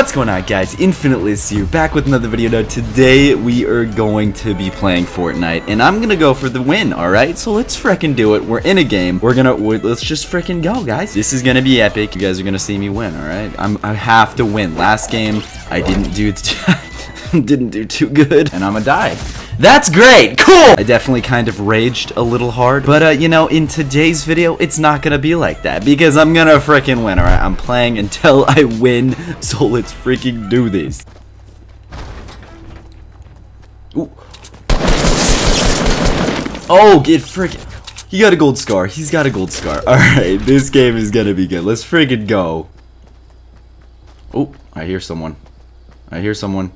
What's going on guys, Infinite here, back with another video. Now today we are going to be playing Fortnite and I'm gonna go for the win, alright? So let's freaking do it. We're in a game. We're gonna, let's just freaking go guys. This is gonna be epic. You guys are gonna see me win, alright? I have to win. Last game, I didn't do, didn't do too good and I'm gonna die. That's great! Cool! I definitely kind of raged a little hard, but uh, you know, in today's video, it's not gonna be like that, because I'm gonna freaking win, alright? I'm playing until I win, so let's freaking do this. Ooh. Oh, get freaking... He got a gold scar. He's got a gold scar. Alright, this game is gonna be good. Let's freaking go. Oh, I hear someone. I hear someone.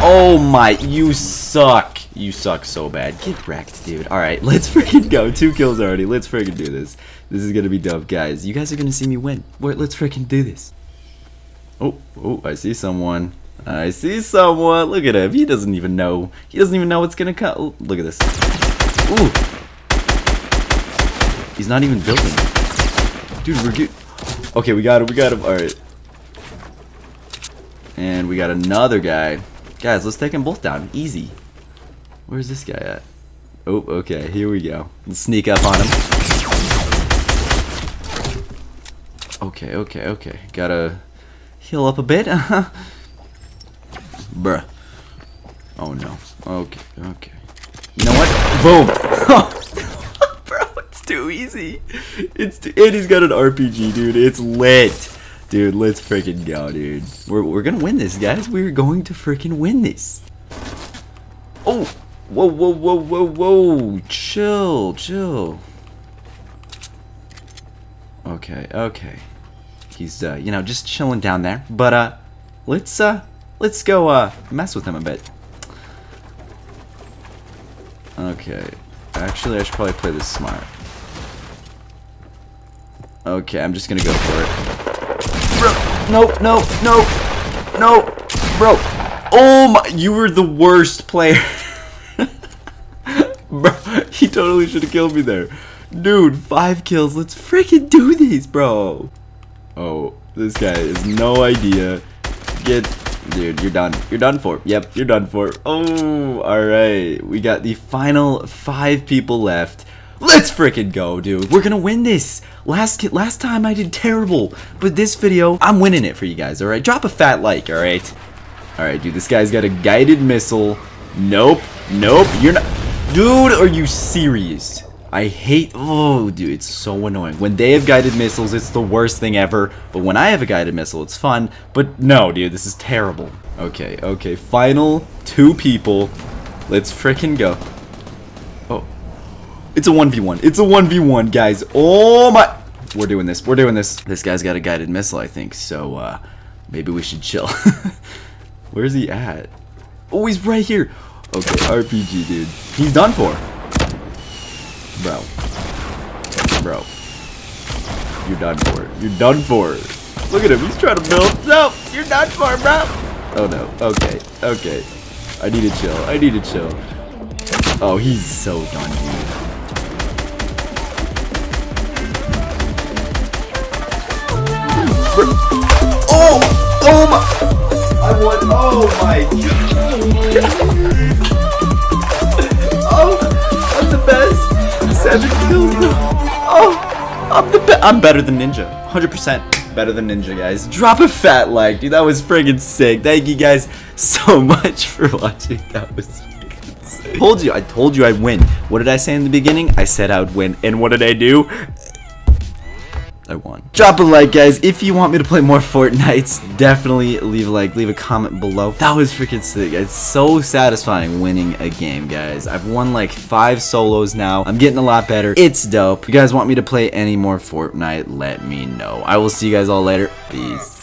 Oh my, you suck. You suck so bad. Get wrecked, dude. Alright, let's freaking go. Two kills already. Let's freaking do this. This is gonna be dope, guys. You guys are gonna see me win. Wait, let's freaking do this. Oh, oh, I see someone. I see someone. Look at him. He doesn't even know. He doesn't even know what's gonna come. Oh, look at this. Ooh. He's not even building. Dude, we're good. Okay, we got him. We got him. Alright. And we got another guy. Guys, let's take them both down. Easy. Where's this guy at? Oh, okay. Here we go. Let's sneak up on him. Okay, okay, okay. Gotta heal up a bit. Bruh. Oh, no. Okay, okay. You know what? Boom! Bro, it's too easy. It's too, and he's got an RPG, dude. It's lit. Dude, let's freaking go, dude. We're, we're gonna win this, guys. We're going to freaking win this. Oh! Whoa, whoa, whoa, whoa, whoa! Chill, chill. Okay, okay. He's, uh, you know, just chilling down there. But, uh, let's, uh, let's go, uh, mess with him a bit. Okay. Actually, I should probably play this smart. Okay, I'm just gonna go for it. No, no, no, no, bro. Oh my, you were the worst player. bro, he totally should have killed me there. Dude, five kills. Let's freaking do these, bro. Oh, this guy has no idea. Get, dude, you're done. You're done for. Yep, you're done for. Oh, all right. We got the final five people left. Let's freaking go, dude. We're gonna win this. Last last time I did terrible, but this video, I'm winning it for you guys, alright? Drop a fat like, alright? Alright, dude, this guy's got a guided missile. Nope. Nope. You're not... Dude, are you serious? I hate... Oh, dude, it's so annoying. When they have guided missiles, it's the worst thing ever. But when I have a guided missile, it's fun. But no, dude, this is terrible. Okay, okay. Final two people. Let's freaking go. It's a 1v1. It's a 1v1, guys. Oh my... We're doing this. We're doing this. This guy's got a guided missile, I think. So, uh, maybe we should chill. Where's he at? Oh, he's right here. Okay, RPG, dude. He's done for. Bro. Bro. You're done for. You're done for. Look at him. He's trying to build. No, you're done for, bro. Oh, no. Okay. Okay. I need to chill. I need to chill. Oh, he's so done, dude. Oh! Oh my! I won. Oh my god. oh, I'm the best. Seven kills. Oh, I'm the best. I'm better than Ninja. 100% better than Ninja, guys. Drop a fat like, dude. That was friggin' sick. Thank you guys so much for watching. That was told you, I told you I'd win. What did I say in the beginning? I said I would win. And what did I do? I won. Drop a like, guys. If you want me to play more Fortnites, definitely leave a like, leave a comment below. That was freaking sick. It's so satisfying winning a game, guys. I've won like five solos now. I'm getting a lot better. It's dope. If you guys want me to play any more Fortnite, let me know. I will see you guys all later. Peace.